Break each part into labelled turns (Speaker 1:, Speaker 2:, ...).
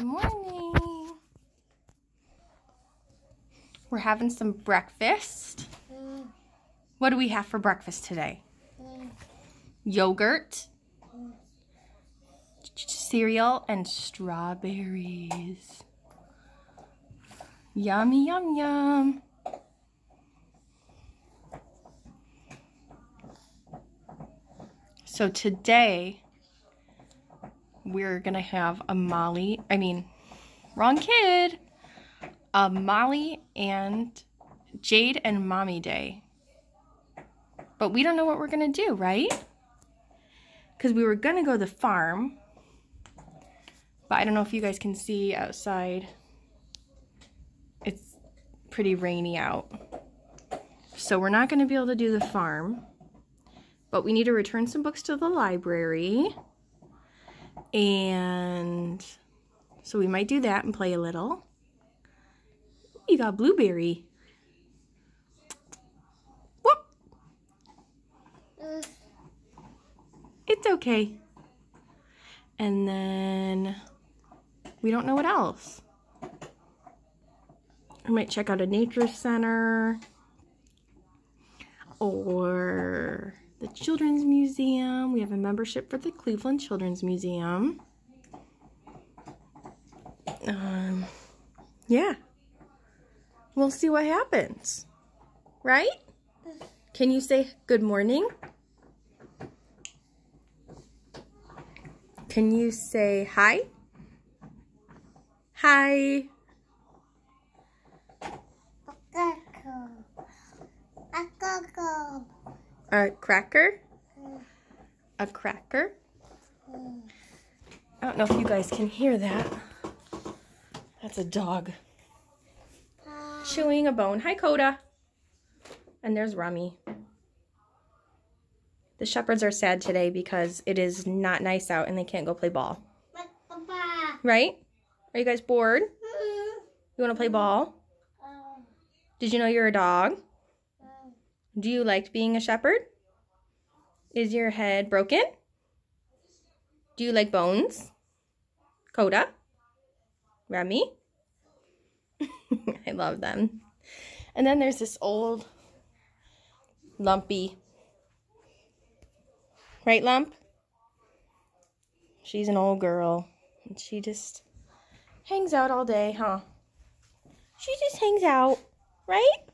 Speaker 1: Good morning. We're having some breakfast. What do we have for breakfast today? Yogurt, cereal, and strawberries. Yummy, yum, yum. So today, we're to have a Molly, I mean, wrong kid, a Molly and Jade and Mommy Day. But we don't know what we're to do, right? Because we were to go to the farm. But I don't know if you guys can see outside. It's pretty rainy out. So we're not to be able to do the farm. But we need to return some books to the library. And so we might do that and play a little. You got blueberry. Whoop. It's okay. And then we don't know what else. I might check out a nature center or the Children's Museum. We have a membership for the Cleveland Children's Museum. Um, yeah. We'll see what happens. Right? Can you say good morning? Can you say hi? Hi. A cracker? A cracker? I don't know if you guys can hear that. That's a dog. Chewing a bone. Hi, Coda. And there's Rummy. The shepherds are sad today because it is not nice out and they can't go play ball. Right? Are you guys bored? You want to play ball? Did you know you're a dog? Do you like being a shepherd? Is your head broken? Do you like bones? Coda? Remy? I love them. And then there's this old lumpy. Right, Lump? She's an old girl. And she just hangs out all day, huh? She just hangs out, right?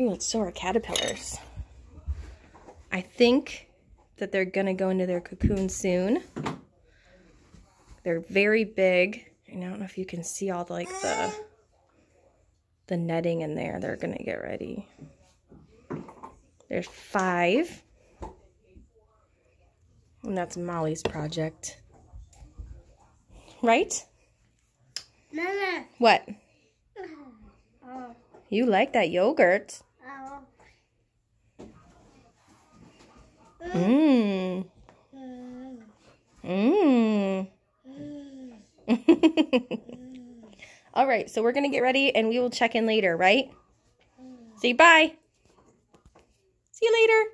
Speaker 1: Ooh, so are caterpillars. I think that they're going to go into their cocoon soon. They're very big. And I don't know if you can see all the, like the the netting in there. They're going to get ready. There's five. And that's Molly's project. Right?
Speaker 2: Mama.
Speaker 1: What? You like that yogurt. Mmm.
Speaker 2: Mm.
Speaker 1: Mmm. All right, so we're going to get ready and we will check in later, right? Say bye. See you later.